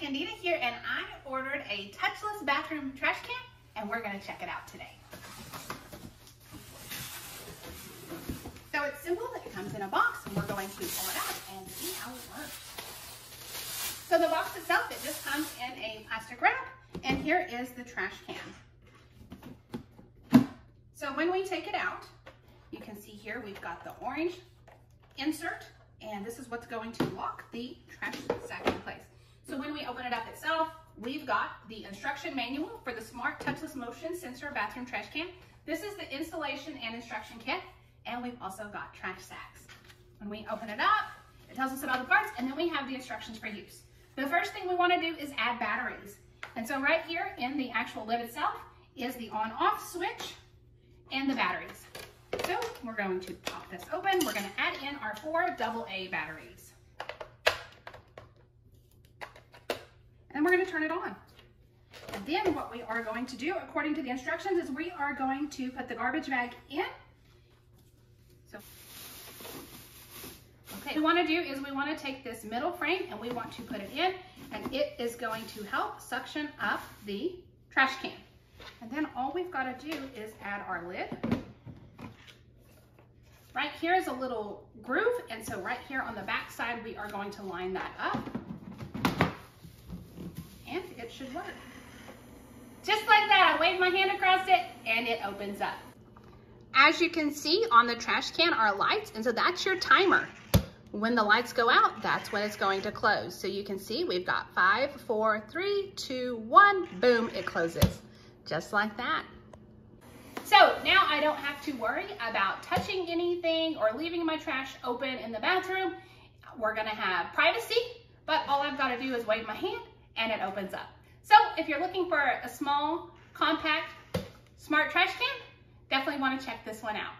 Candida here, and I ordered a touchless bathroom trash can, and we're gonna check it out today. So it's simple, it comes in a box, and we're going to pull it out and see how it works. So the box itself, it just comes in a plastic wrap, and here is the trash can. So when we take it out, you can see here we've got the orange insert, and this is what's going to lock the trash sack in place. So when we open it up itself, we've got the instruction manual for the Smart Touchless Motion Sensor Bathroom Trash Can. This is the installation and instruction kit, and we've also got trash sacks. When we open it up, it tells us about the parts, and then we have the instructions for use. The first thing we wanna do is add batteries. And so right here in the actual lid itself is the on-off switch and the batteries. So we're going to pop this open. We're gonna add in our four AA batteries. And we're gonna turn it on. And then what we are going to do, according to the instructions, is we are going to put the garbage bag in. So, okay, what we wanna do is we wanna take this middle frame and we want to put it in and it is going to help suction up the trash can. And then all we've got to do is add our lid. Right here is a little groove, and so right here on the back side, we are going to line that up. It should work. Just like that, I wave my hand across it, and it opens up. As you can see on the trash can are lights, and so that's your timer. When the lights go out, that's when it's going to close. So you can see we've got five, four, three, two, one, boom, it closes just like that. So now I don't have to worry about touching anything or leaving my trash open in the bathroom. We're gonna have privacy, but all I've gotta do is wave my hand and it opens up. If you're looking for a small, compact, smart trash can, definitely wanna check this one out.